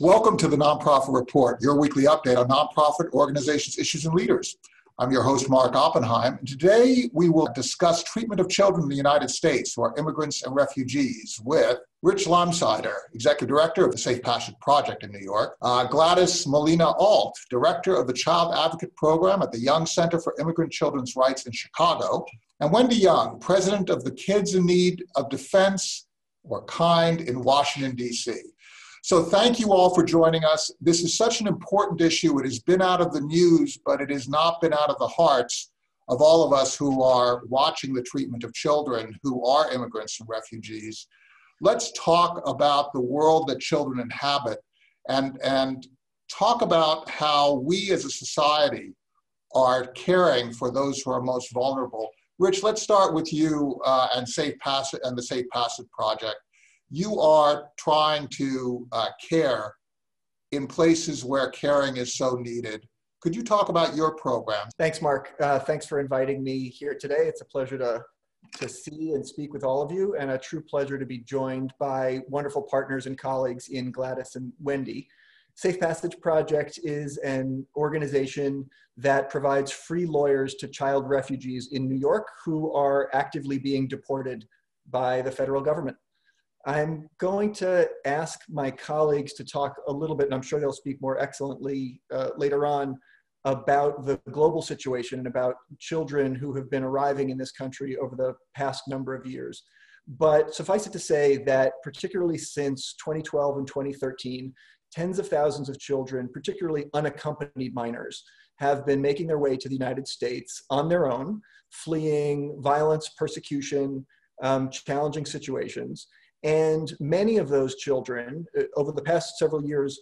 Welcome to the Nonprofit Report, your weekly update on nonprofit organizations, issues, and leaders. I'm your host, Mark Oppenheim. Today, we will discuss treatment of children in the United States who are immigrants and refugees with Rich Leimsider, Executive Director of the Safe Passage Project in New York, uh, Gladis Molina Alt, Director of the Child Advocate Program at the Young Center for Immigrant Children's Rights in Chicago, and Wendy Young, President of the Kids in Need of Defense or KIND in Washington, D.C. So thank you all for joining us. This is such an important issue. It has been out of the news, but it has not been out of the hearts of all of us who are watching the treatment of children who are immigrants and refugees. Let's talk about the world that children inhabit and, and talk about how we as a society are caring for those who are most vulnerable. Rich, let's start with you uh, and Safe Passage and the Safe Passage Project you are trying to uh, care in places where caring is so needed. Could you talk about your program? Thanks, Mark. Uh, thanks for inviting me here today. It's a pleasure to, to see and speak with all of you, and a true pleasure to be joined by wonderful partners and colleagues in Gladis and Wendy. Safe Passage Project is an organization that provides free lawyers to child refugees in New York who are actively being deported by the federal government. I'm going to ask my colleagues to talk a little bit, and I'm sure they'll speak more excellently uh, later on about the global situation and about children who have been arriving in this country over the past number of years. But suffice it to say that particularly since 2012 and 2013, tens of thousands of children, particularly unaccompanied minors, have been making their way to the United States on their own, fleeing violence, persecution, um, challenging situations. And many of those children, uh, over the past several years,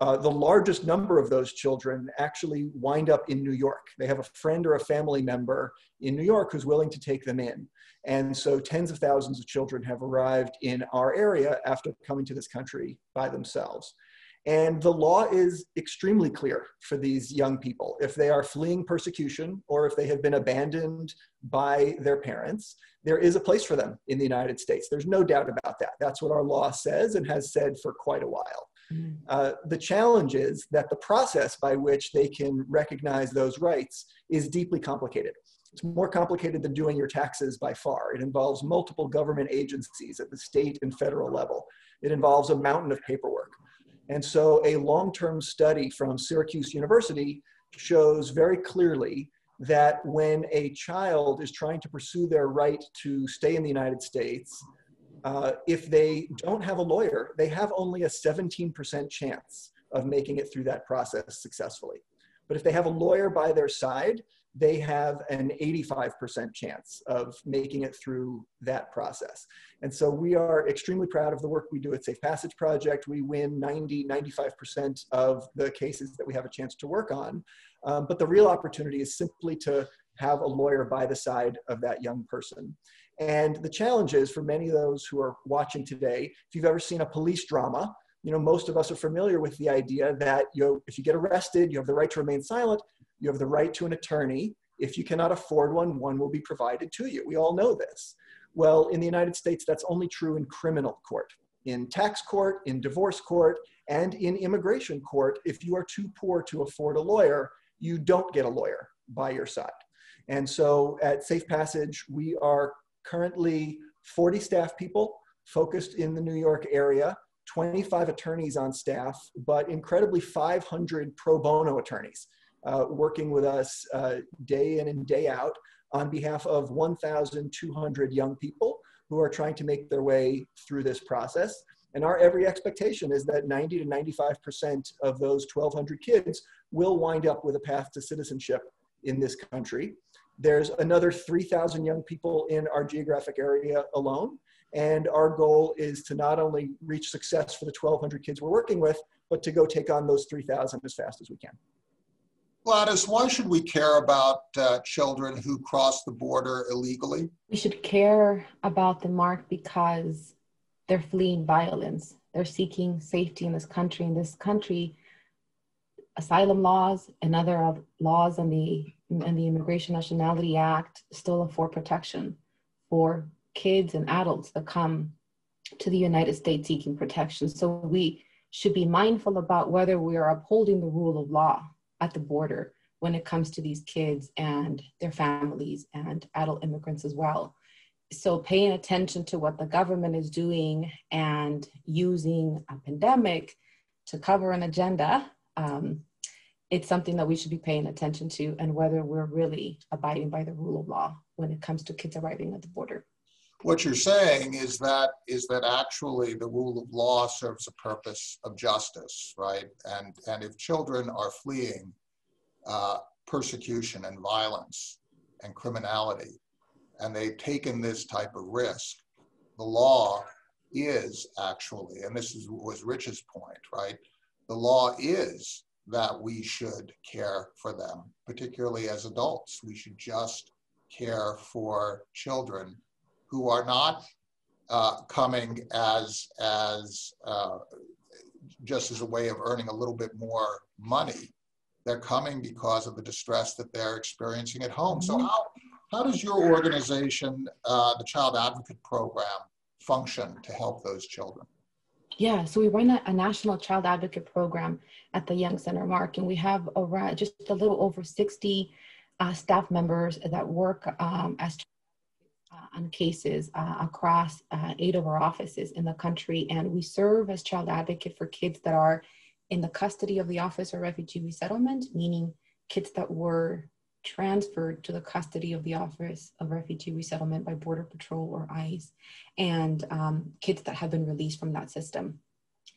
uh, the largest number of those children actually wind up in New York. They have a friend or a family member in New York who's willing to take them in. And so tens of thousands of children have arrived in our area after coming to this country by themselves. And the law is extremely clear for these young people. If they are fleeing persecution or if they have been abandoned by their parents, there is a place for them in the United States. There's no doubt about that. That's what our law says and has said for quite a while. Mm. Uh, the challenge is that the process by which they can recognize those rights is deeply complicated. It's more complicated than doing your taxes by far. It involves multiple government agencies at the state and federal level. It involves a mountain of paperwork. And so a long-term study from Syracuse University shows very clearly that when a child is trying to pursue their right to stay in the United States, uh, if they don't have a lawyer, they have only a 17% chance of making it through that process successfully. But if they have a lawyer by their side, they have an 85% chance of making it through that process. And so we are extremely proud of the work we do at Safe Passage Project. We win 90, 95% of the cases that we have a chance to work on. Um, but the real opportunity is simply to have a lawyer by the side of that young person. And the challenge is for many of those who are watching today, if you've ever seen a police drama, you know, most of us are familiar with the idea that you know, if you get arrested, you have the right to remain silent, you have the right to an attorney. If you cannot afford one, one will be provided to you. We all know this. Well, in the United States, that's only true in criminal court. In tax court, in divorce court, and in immigration court, if you are too poor to afford a lawyer, you don't get a lawyer by your side. And so at Safe Passage, we are currently 40 staff people focused in the New York area, 25 attorneys on staff, but incredibly 500 pro bono attorneys working with us uh, day in and day out on behalf of 1,200 young people who are trying to make their way through this process. And our every expectation is that 90 to 95% of those 1,200 kids will wind up with a path to citizenship in this country. There's another 3,000 young people in our geographic area alone. And our goal is to not only reach success for the 1,200 kids we're working with, but to go take on those 3,000 as fast as we can. Gladis, why should we care about uh, children who cross the border illegally? We should care about the Mark, because they're fleeing violence. They're seeking safety in this country. In this country, asylum laws and other laws and the and the Immigration Nationality Act still afford protection for kids and adults that come to the United States seeking protection. So we should be mindful about whether we are upholding the rule of law at the border when it comes to these kids and their families and adult immigrants as well. So, paying attention to what the government is doing and using a pandemic to cover an agenda, um, it's something that we should be paying attention to and whether we're really abiding by the rule of law when it comes to kids arriving at the border. What you're saying is that is that actually the rule of law serves a purpose of justice, right? And and if children are fleeing uh, persecution and violence and criminality, and they've taken this type of risk, the law is actually, and this is, was Rich's point, right? The law is that we should care for them, particularly as adults. We should just care for children who are not uh, coming as as uh, just as a way of earning a little bit more money. They're coming because of the distress that they're experiencing at home. So how how does your organization, uh, the Child Advocate Program, function to help those children? Yeah, so we run a, a, national child advocate program at the Young Center Mark, and we have around just a little over 60 uh, staff members that work um, as on cases uh, across uh, eight of our offices in the country. And we serve as child advocate for kids that are in the custody of the Office of Refugee Resettlement, meaning kids that were transferred to the custody of the Office of Refugee Resettlement by Border Patrol or ICE, and um, kids that have been released from that system.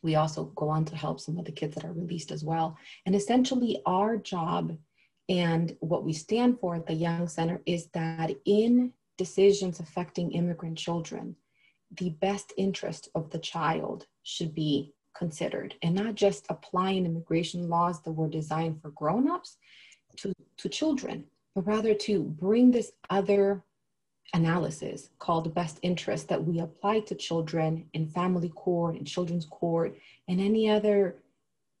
We also go on to help some of the kids that are released as well. And essentially, our job and what we stand for at the Young Center is that in decisions affecting immigrant children, the best interest of the child should be considered and not just applying immigration laws that were designed for grown-ups to, to children, but rather to bring this other analysis called best interest that we apply to children in family court, in children's court, and any other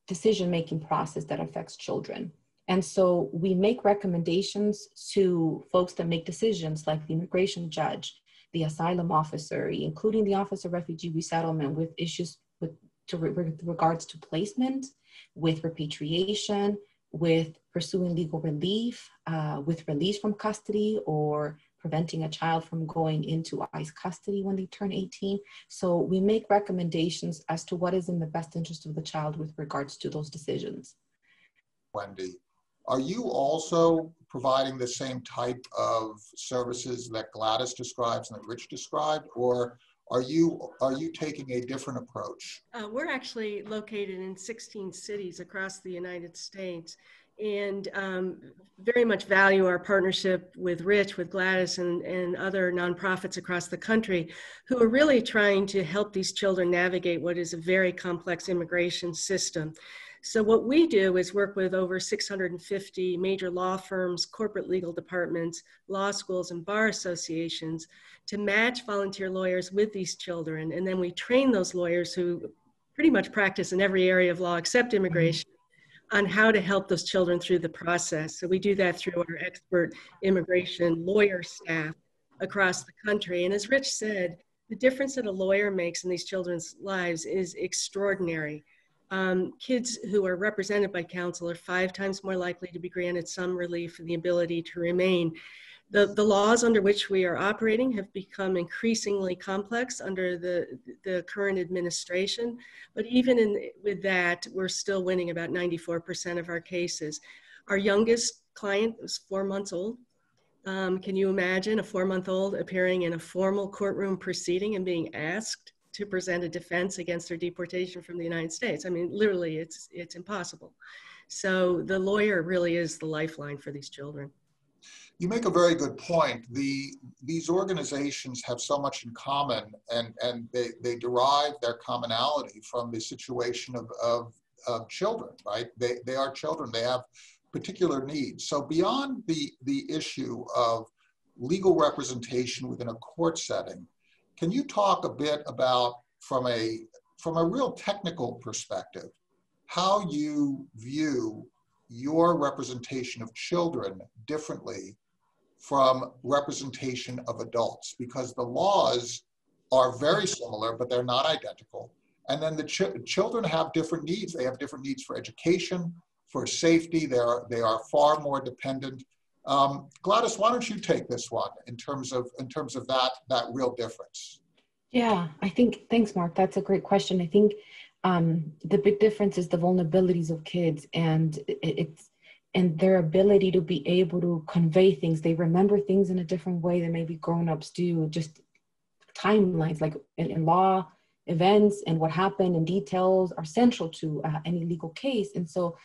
decision making process that affects children. And so we make recommendations to folks that make decisions like the immigration judge, the asylum officer, including the Office of Refugee Resettlement with issues with, to, with regards to placement, with repatriation, with pursuing legal relief, uh, with release from custody or preventing a child from going into ICE custody when they turn 18. So we make recommendations as to what is in the best interest of the child with regards to those decisions. Wendy, are you also providing the same type of services that Gladis describes and that Rich described, or are you are you taking a different approach? Uh, we're actually located in 16 cities across the United States, and um, very much value our partnership with Rich, with Gladis, and, and other nonprofits across the country who are really trying to help these children navigate what is a very complex immigration system. So what we do is work with over 650 major law firms, corporate legal departments, law schools, and bar associations to match volunteer lawyers with these children. And then we train those lawyers who pretty much practice in every area of law except mm-hmm. immigration on how to help those children through the process. So we do that through our expert immigration lawyer staff across the country. And as Rich said, the difference that a lawyer makes in these children's lives is extraordinary um, kids who are represented by counsel are five times more likely to be granted some relief and the ability to remain. The, the laws under which we are operating have become increasingly complex under the, the current administration, but even in, with that, we're still winning about 94% of our cases. Our youngest client was four months old. Um, can you imagine a four month old appearing in a formal courtroom proceeding and being asked to present a defense against their deportation from the United States. I mean, literally, it's it's impossible. So the lawyer really is the lifeline for these children. You make a very good point. The these organizations have so much in common, and and they they derive their commonality from the situation of of, of children. Right? They they are children. They have particular needs. So beyond the the issue of legal representation within a court setting can you talk a bit about, from a, from a real technical perspective, how you view your representation of children differently from representation of adults? Because the laws are very similar, but they're not identical. And then the ch- children have different needs. They have different needs for education, for safety. They are, they are far more dependent. Um, Gladis, why don't you take this one in terms of in terms of that that real difference? Yeah, I think thanks, Mark. That's a great question. I think um, the big difference is the vulnerabilities of kids and it, it's and their ability to be able to convey things. They remember things in a different way than maybe grown-ups do. Just timelines, like in, in law, events and what happened and details are central to uh, any legal case. And so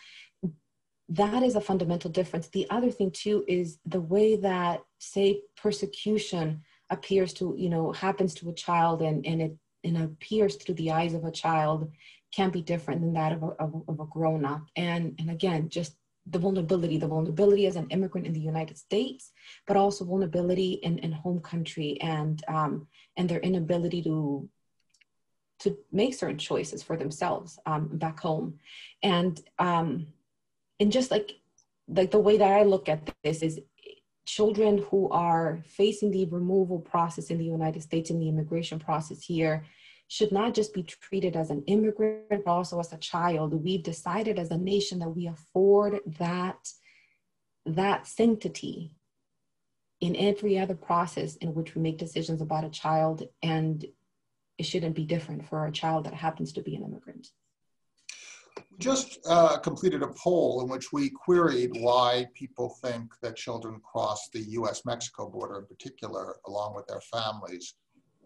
that is a fundamental difference. The other thing too is the way that, say, persecution appears to, you know, happens to a child and, and it and appears through the eyes of a child can be different than that of a, of, of a grown up. And, and again, just the vulnerability, the vulnerability as an immigrant in the United States, but also vulnerability in, in home country and, um, and their inability to, to make certain choices for themselves um, back home. And, um, and just like, like the way that I look at this is children who are facing the removal process in the United States and the immigration process here should not just be treated as an immigrant, but also as a child. We've decided as a nation that we afford that, that sanctity in every other process in which we make decisions about a child, and it shouldn't be different for a child that happens to be an immigrant. We just uh, completed a poll in which we queried why people think that children cross the US Mexico border in particular, along with their families.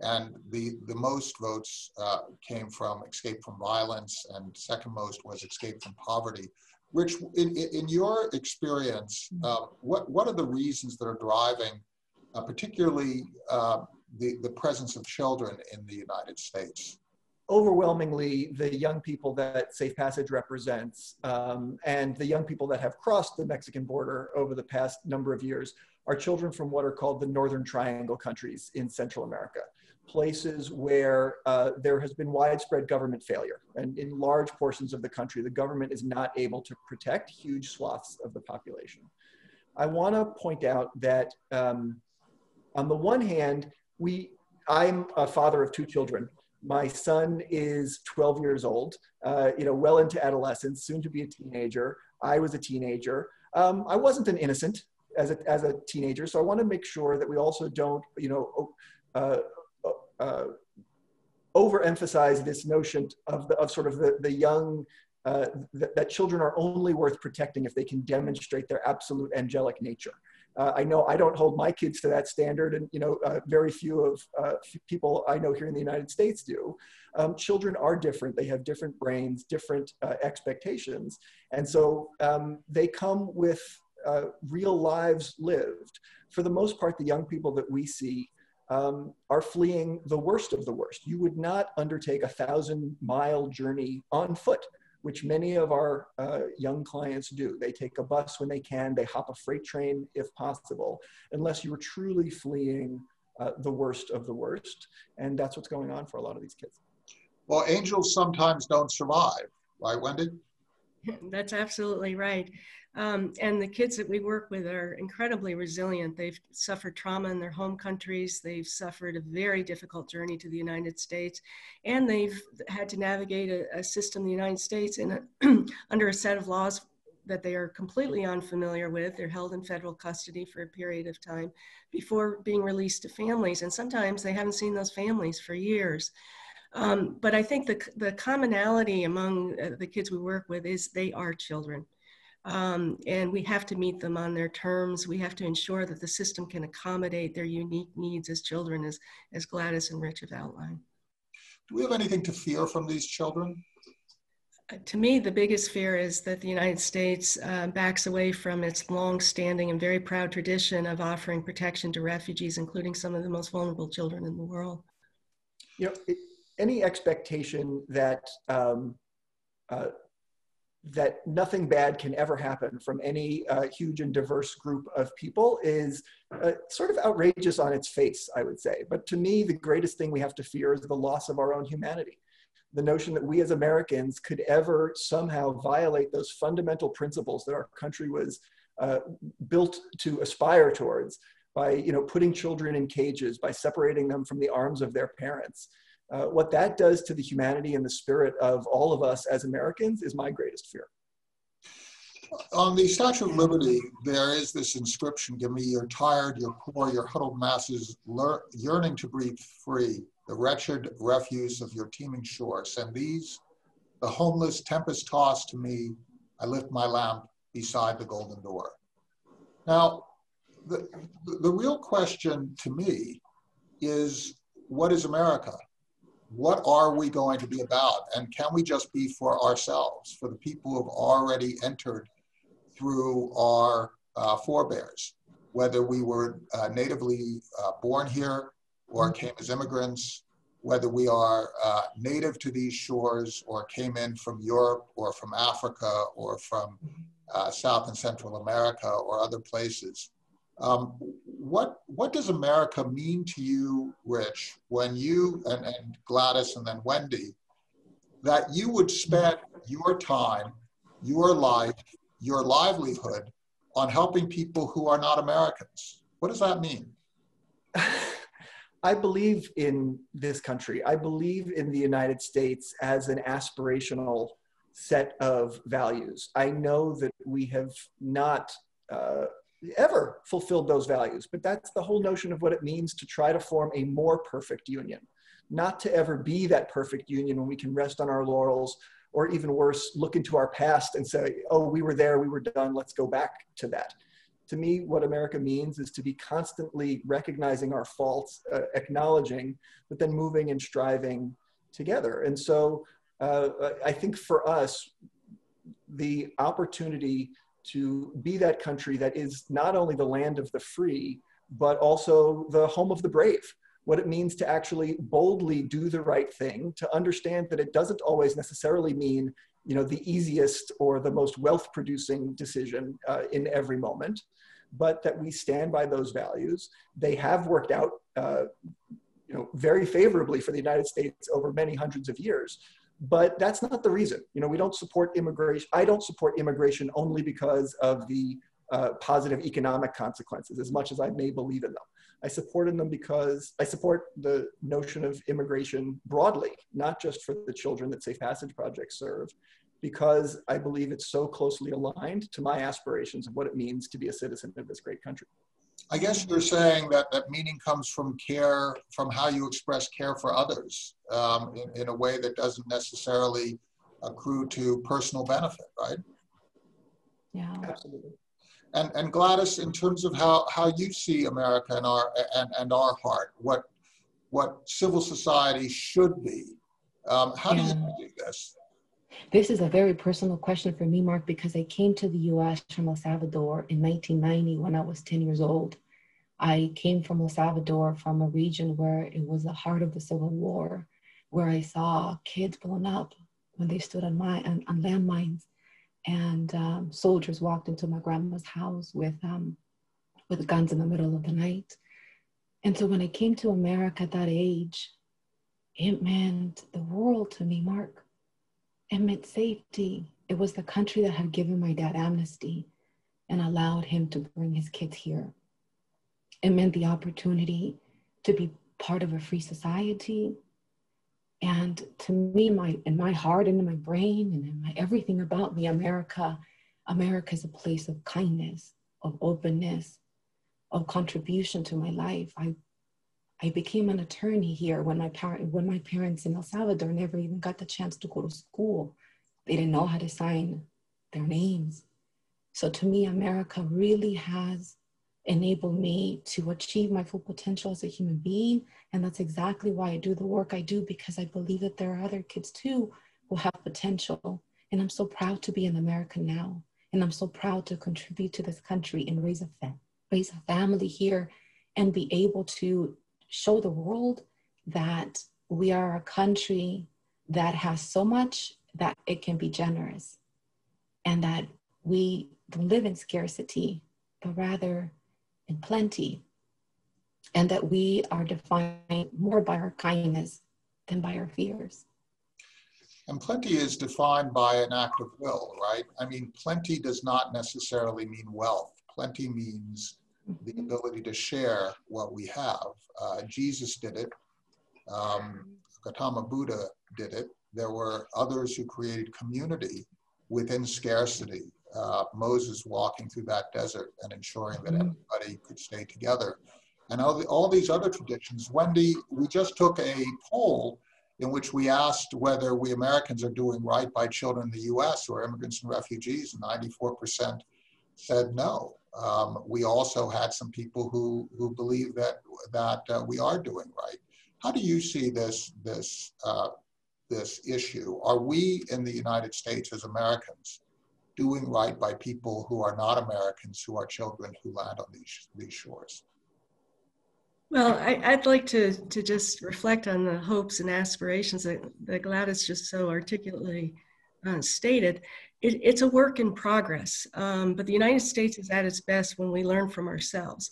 And the, the most votes uh, came from escape from violence, and second most was escape from poverty. Rich, in, in your experience, uh, what, what are the reasons that are driving, uh, particularly uh, the, the presence of children in the United States? Overwhelmingly, the young people that Safe Passage represents um, and the young people that have crossed the Mexican border over the past number of years are children from what are called the Northern Triangle countries in Central America places where uh, there has been widespread government failure. And in large portions of the country, the government is not able to protect huge swaths of the population. I want to point out that um, on the one hand, we, I'm a father of two children. My son is 12 years old, uh, you know, well into adolescence, soon to be a teenager. I was a teenager. Um, I wasn't an innocent as a, as a teenager, so I want to make sure that we also don't, you know, uh, uh, overemphasize this notion of, the, of sort of the, the young, uh, th that children are only worth protecting if they can demonstrate their absolute angelic nature. Uh, I know I don't hold my kids to that standard, and you know, uh, very few of uh, people I know here in the United States do. Um, children are different; they have different brains, different uh, expectations, and so um, they come with uh, real lives lived. For the most part, the young people that we see um, are fleeing the worst of the worst. You would not undertake a thousand mile journey on foot, which many of our uh, young clients do. They take a bus when they can, they hop a freight train if possible, unless you are truly fleeing uh, the worst of the worst. And that's what's going on for a lot of these kids. Well, angels sometimes don't survive, right, Wendy? That's absolutely right. Um, and the kids that we work with are incredibly resilient. They've suffered trauma in their home countries. They've suffered a very difficult journey to the United States. And they've had to navigate a, a system in the United States in a, under a set of laws that they are completely unfamiliar with. They're held in federal custody for a period of time before being released to families. And sometimes they haven't seen those families for years. Um, but I think the, the commonality among uh, the kids we work with is they are children. Um, and we have to meet them on their terms. We have to ensure that the system can accommodate their unique needs as children, as, as Gladis and Rich have outlined. Do we have anything to fear from these children? Uh, to me, the biggest fear is that the United States uh, backs away from its long-standing and very proud tradition of offering protection to refugees, including some of the most vulnerable children in the world. You know, it, any expectation that um, uh, that nothing bad can ever happen from any uh, huge and diverse group of people is uh, sort of outrageous on its face, I would say. But to me, the greatest thing we have to fear is the loss of our own humanity. The notion that we as Americans could ever somehow violate those fundamental principles that our country was uh, built to aspire towards by you know, putting children in cages, by separating them from the arms of their parents, Uh, what that does to the humanity and the spirit of all of us as Americans is my greatest fear. On the Statue of Liberty, there is this inscription Give me your tired, your poor, your huddled masses yearning to breathe free, the wretched refuse of your teeming shores. Send these, the homeless, tempest tossed to me. I lift my lamp beside the golden door. Now, the, the real question to me is what is America? What are we going to be about? And can we just be for ourselves, for the people who have already entered through our uh, forebears, whether we were uh, natively uh, born here or came as immigrants, whether we are uh, native to these shores or came in from Europe or from Africa or from uh, South and Central America or other places. Um, what what does America mean to you, Rich, when you and, and Gladis and then Wendy, that you would spend your time, your life, your livelihood on helping people who are not Americans? What does that mean? I believe in this country. I believe in the United States as an aspirational set of values. I know that we have not uh, ever fulfilled those values. But that's the whole notion of what it means to try to form a more perfect union, not to ever be that perfect union when we can rest on our laurels, or even worse, look into our past and say, oh, we were there, we were done, let's go back to that. To me, what America means is to be constantly recognizing our faults, uh, acknowledging, but then moving and striving together. And so uh, I think for us, the opportunity to be that country that is not only the land of the free, but also the home of the brave. What it means to actually boldly do the right thing, to understand that it doesn't always necessarily mean you know, the easiest or the most wealth producing decision uh, in every moment, but that we stand by those values. They have worked out uh, you know, very favorably for the United States over many hundreds of years but that's not the reason. You know, we don't support immigration. I don't support immigration only because of the uh, positive economic consequences, as much as I may believe in them. I support in them because I support the notion of immigration broadly, not just for the children that Safe Passage projects serve, because I believe it's so closely aligned to my aspirations of what it means to be a citizen of this great country. I guess you're saying that that meaning comes from care, from how you express care for others um, in, in a way that doesn't necessarily accrue to personal benefit, right? Yeah, absolutely. And, and Gladis, in terms of how, how you see America and our and, and our heart, what what civil society should be, um, how yeah. do you do this? This is a very personal question for me, Mark, because I came to the US from El Salvador in 1990 when I was 10 years old. I came from El Salvador from a region where it was the heart of the Civil War, where I saw kids blown up when they stood on, my, on, on landmines. And um, soldiers walked into my grandma's house with, um, with guns in the middle of the night. And so when I came to America at that age, it meant the world to me, Mark amid safety. It was the country that had given my dad amnesty and allowed him to bring his kids here. It meant the opportunity to be part of a free society. And to me, my in my heart and in my brain and in my everything about me, America, America is a place of kindness, of openness, of contribution to my life. I I became an attorney here when my parent when my parents in El Salvador never even got the chance to go to school. They didn't know how to sign their names. So to me, America really has enabled me to achieve my full potential as a human being. And that's exactly why I do the work I do, because I believe that there are other kids too who have potential. And I'm so proud to be an American now. And I'm so proud to contribute to this country and raise a, fa- raise a family here and be able to show the world that we are a country that has so much that it can be generous and that we live in scarcity, but rather in plenty. And that we are defined more by our kindness than by our fears. And plenty is defined by an act of will, right? I mean, plenty does not necessarily mean wealth. Plenty means the ability to share what we have. Uh, Jesus did it. Um, Gautama Buddha did it. There were others who created community within scarcity. Uh, Moses walking through that desert and ensuring that mm-hmm. everybody could stay together. And all, the, all these other traditions. Wendy, we just took a poll in which we asked whether we Americans are doing right by children in the US who are immigrants and refugees, and 94% said no. Um, we also had some people who, who believe that, that uh, we are doing right. How do you see this, this, uh, this issue? Are we in the United States as Americans doing right by people who are not Americans, who are children who land on these, these shores? Well, I, would like to, to just reflect on the hopes and aspirations that, that Gladis just so articulately uh, stated. It, it's a work in progress, um, but the United States is at its best when we learn from ourselves.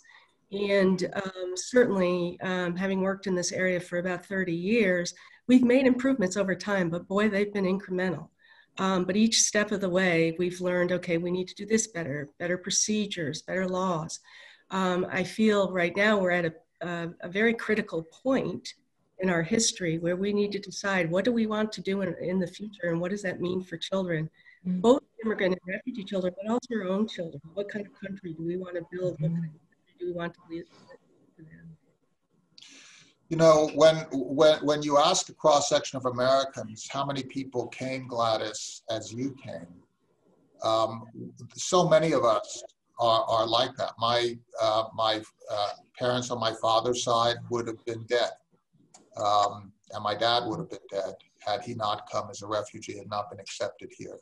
And um, certainly, um, having worked in this area for about 30 years, we've made improvements over time, but boy, they've been incremental. Um, but each step of the way, we've learned okay, we need to do this better, better procedures, better laws. Um, I feel right now we're at a a, a very critical point in our history where we need to decide what do we want to do in, in the future and what does that mean for children. Both immigrant and refugee children, but also our own children. What kind of country do we want to build? What kind of country do we want to live for them? You know, when when when you ask a cross section of Americans how many people came, Gladis, as you came, um, so many of us are, are like that. My uh, my uh, parents on my father's side would have been dead, um, and my dad would have been dead had he not come as a refugee and not been accepted here.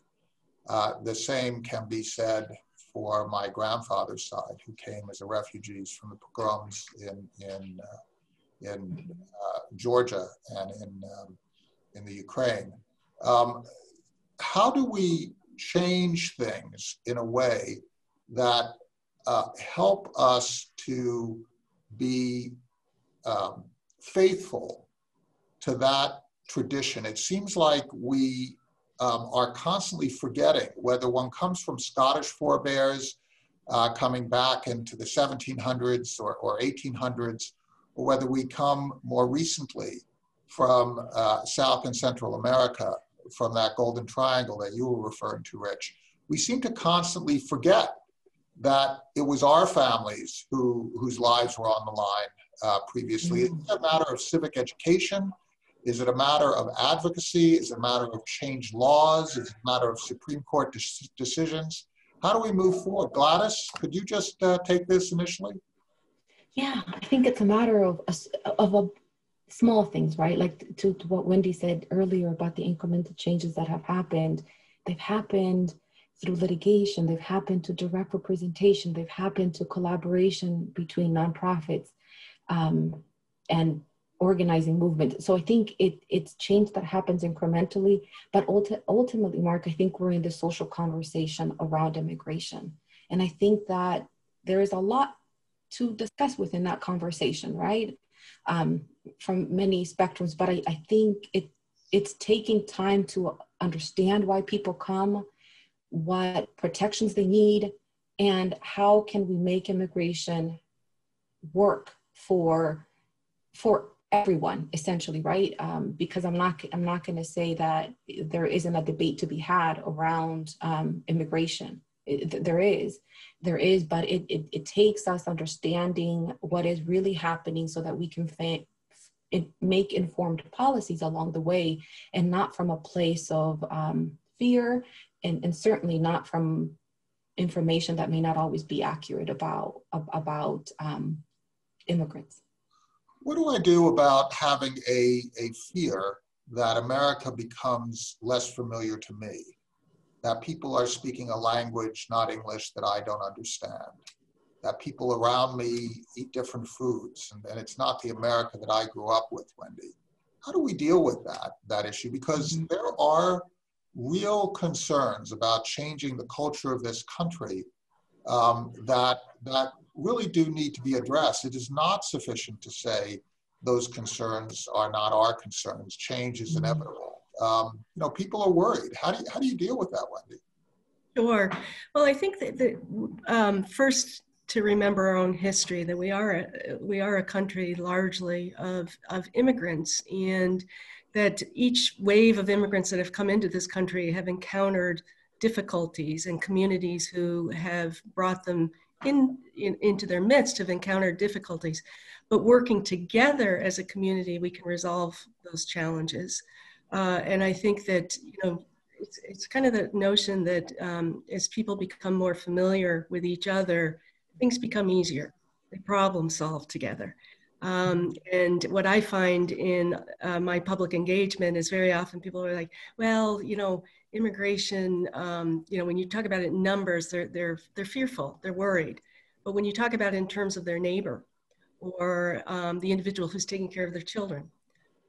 Uh, the same can be said for my grandfather's side, who came as a refugees from the pogroms in in uh, in uh, Georgia and in um, in the Ukraine. Um, how do we change things in a way that uh, help us to be um, faithful to that tradition. It seems like we um, are constantly forgetting whether one comes from Scottish forebears uh, coming back into the 1700s or, or 1800s, or whether we come more recently from uh, South and Central America, from that golden triangle that you were referring to, Rich. We seem to constantly forget that it was our families who, whose lives were on the line uh, previously. Mm-hmm. Is it a matter of civic education? Is it a matter of advocacy? Is it a matter of change laws? Is it a matter of Supreme Court de- decisions? How do we move forward? Gladis, could you just uh, take this initially? Yeah, I think it's a matter of of a small things, right? Like to, to what Wendy said earlier about the incremental changes that have happened. They've happened through litigation, they've happened to direct representation, they've happened to collaboration between nonprofits um, and organizing movement. So I think it, it's change that happens incrementally, but ulti- ultimately, Mark, I think we're in the social conversation around immigration. And I think that there is a lot to discuss within that conversation, right? Um, from many spectrums, but I, I think it, it's taking time to understand why people come, what protections they need, and how can we make immigration work for for everyone essentially right um, because i'm not i'm not going to say that there isn't a debate to be had around um, immigration it, there is there is but it, it, it takes us understanding what is really happening so that we can fa- it, make informed policies along the way and not from a place of um, fear and, and certainly not from information that may not always be accurate about about um, immigrants. What do I do about having a, a fear that America becomes less familiar to me? That people are speaking a language, not English, that I don't understand? That people around me eat different foods, and, and it's not the America that I grew up with, Wendy. How do we deal with that, that issue? Because mm-hmm. there are real concerns about changing the culture of this country um, that, that really do need to be addressed. It is not sufficient to say those concerns are not our concerns. Change is mm-hmm. inevitable. Um, you know, people are worried. How do you, how do you deal with that, Wendy? Sure. Well, I think that the um, first to remember our own history that we are a, we are a country largely of, of immigrants and that each wave of immigrants that have come into this country have encountered difficulties and communities who have brought them in, in, into their midst have encountered difficulties but working together as a community we can resolve those challenges uh, and i think that you know it's, it's kind of the notion that um, as people become more familiar with each other things become easier. They problem solve together. Um, and what I find in uh, my public engagement is very often people are like, well, you know, immigration, um, you know, when you talk about it in numbers, they're, they're, they're fearful, they're worried. But when you talk about it in terms of their neighbor or um, the individual who's taking care of their children,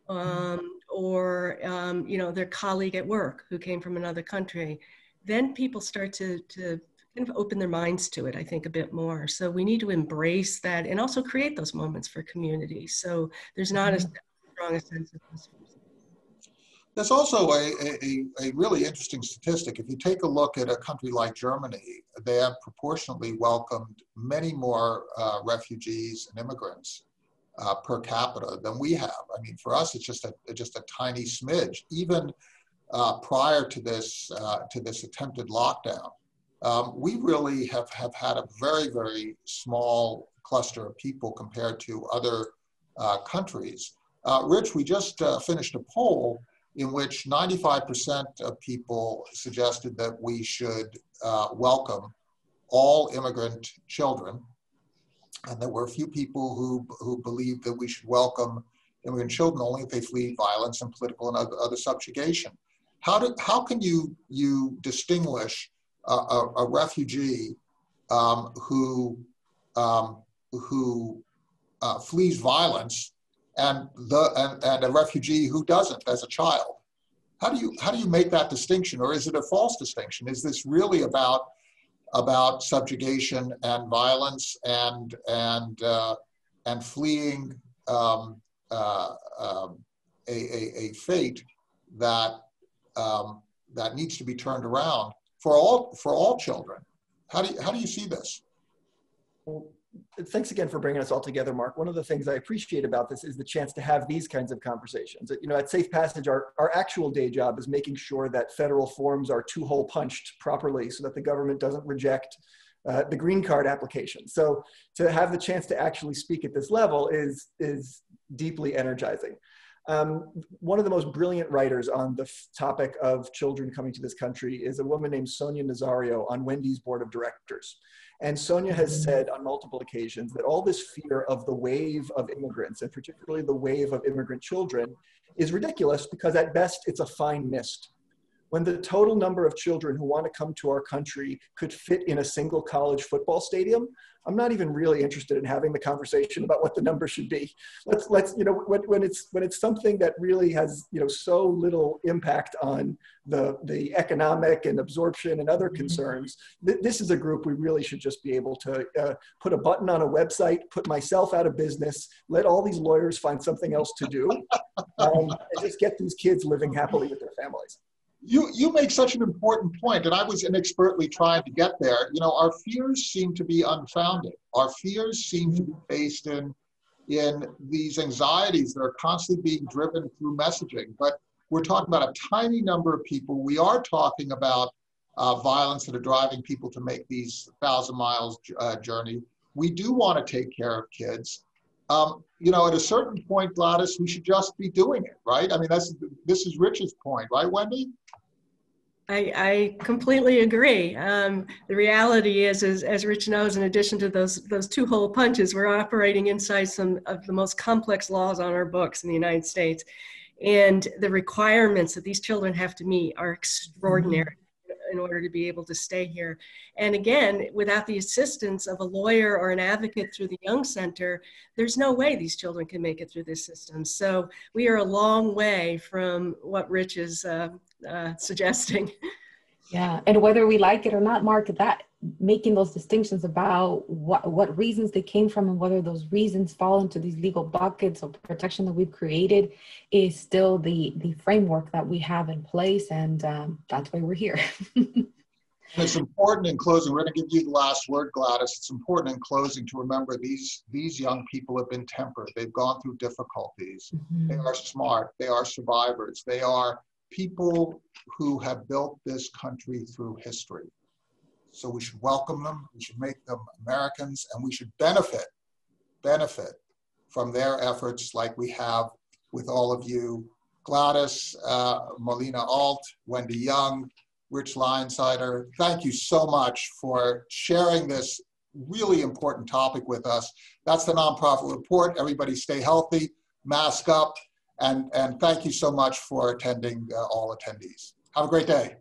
um, or, um, you know, their colleague at work who came from another country, then people start to, to kind of open their minds to it, I think, a bit more. So we need to embrace that and also create those moments for community. So there's not as mm-hmm. strong a sense of this. There's also a, a, a, really interesting statistic. If you take a look at a country like Germany, they have proportionately welcomed many more uh, refugees and immigrants uh, per capita than we have. I mean, for us, it's just a just a tiny smidge. Even uh, prior to this uh, to this attempted lockdown, um, we really have, have had a very, very small cluster of people compared to other uh, countries. Uh, Rich, we just finished a poll in which 95% of people suggested that we should uh, welcome all immigrant children. And there were a few people who, who believed that we should welcome immigrant children only if they flee violence and political and other, other subjugation. How, do, how can you, you distinguish a, a refugee um, who um, who uh, flees violence and the and, and a refugee who doesn't as a child. How do you how do you make that distinction, or is it a false distinction? Is this really about about subjugation and violence and and uh, and fleeing um, uh, um, a, a, a, fate that um, that needs to be turned around for all for all children. How do you, how do you see this? Thanks again for bringing us all together, Mark. One of the things I appreciate about this is the chance to have these kinds of conversations. You know, at Safe Passage, our, our actual day job is making sure that federal forms are two-hole punched properly so that the government doesn't reject uh, the green card application. So to have the chance to actually speak at this level is, is deeply energizing. Um, one of the most brilliant writers on the topic of children coming to this country is a woman named Sonia Nazario on Wendy's board of directors. And Sonia has mm-hmm. said on multiple occasions that all this fear of the wave of immigrants, and particularly the wave of immigrant children, is ridiculous because at best it's a fine mist when the total number of children who want to come to our country could fit in a single college football stadium, I'm not even really interested in having the conversation about what the number should be. Let's let's you know when, when it's when it's something that really has you know so little impact on the the economic and absorption and other mm-hmm. concerns. Th- this is a group we really should just be able to uh, put a button on a website, put myself out of business, let all these lawyers find something else to do, um, and just get these kids living happily with their families you you make such an important point, and I was inexpertly trying to get there. You know, our fears seem to be unfounded. Our fears seem to be based in in these anxieties that are constantly being driven through messaging. But we're talking about a tiny number of people. We are talking about uh, violence that are driving people to make these thousand miles uh, journey. We do want to take care of kids. Um, you know, at a certain point, Gladis, we should just be doing it, right? I mean, that's this is Rich's point, right, Wendy? I, I completely agree. Um, the reality is, is, as Rich knows, in addition to those those two hole punches, we're operating inside some of the most complex laws on our books in the United States, and the requirements that these children have to meet are extraordinary in order to be able to stay here. And again, without the assistance of a lawyer or an advocate through the Young Center, there's no way these children can make it through this system. So we are a long way from what Rich is uh, uh, suggesting. Yeah, and whether we like it or not, Mark, that making those distinctions about what what reasons they came from and whether those reasons fall into these legal buckets of protection that we've created is still the the framework that we have in place, and um, that's why we're here. And it's important in closing, we're going to give you the last word, Gladis. It's important in closing to remember these, these young people have been tempered. They've gone through difficulties. Mhm. They are smart. They are survivors. They are people who have built this country through history. So we should welcome them. We should make them Americans and we should benefit, benefit from their efforts like we have with all of you. Gladis, uh, Molina Alt, Wendy Young, Rich Leimsider, thank you so much for sharing this really important topic with us. That's the nonprofit report. Everybody stay healthy, mask up, and, and thank you so much for attending uh, all attendees. Have a great day.